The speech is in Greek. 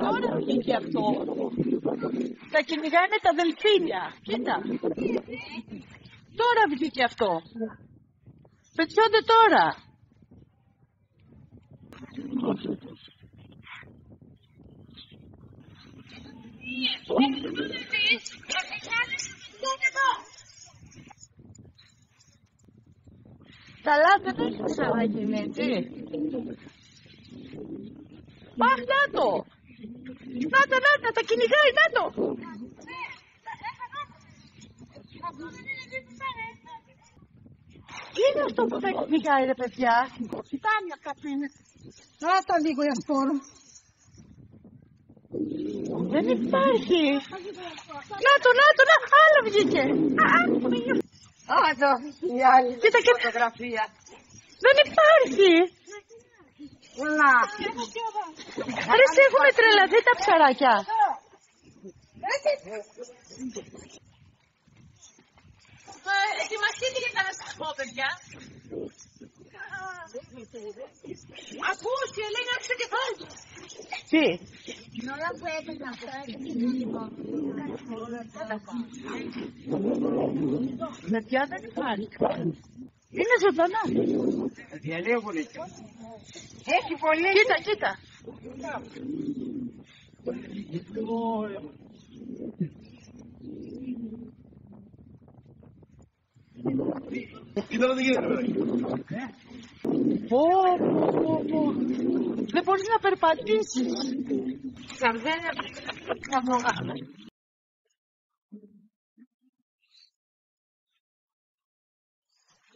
Τώρα βγήκε αυτό. Τα κυνηγάνε τα δελφίνια. Κοίτα. Τώρα βγήκε αυτό. Πετιόνται τώρα. Τα λάθη δεν έχει ξαναγίνει, έτσι. Αχ, να το. Να το, να το, τα κυνηγάει, να το. Τι είναι αυτό που τα κυνηγάει, ρε παιδιά; Τάνια κάτι είναι. Ράτα λίγο για σπόρο. Δεν υπάρχει. Να το, να το, να, άλλο βγήκε. Α, εδώ, η άλλη. Κοίτα, κοίτα. Φωτογραφία. Δεν υπάρχει. Να. Ρε, σε έχουμε τρελαθεί τα ψαράκια. Ετοιμαστείτε για να σας πω, παιδιά. Ακούστε, λέει να ρίξω κεφάλι. Τι; Την ώρα που έπαιζε αυτό, Παιδιά δεν υπάρχει. Είναι ζωντανά. Διαλέγουν Έχει πολύ. Κοίτα, κοίτα. Πω, πω, πω. Δεν μπορείς να περπατήσεις. Σαρδέλια θα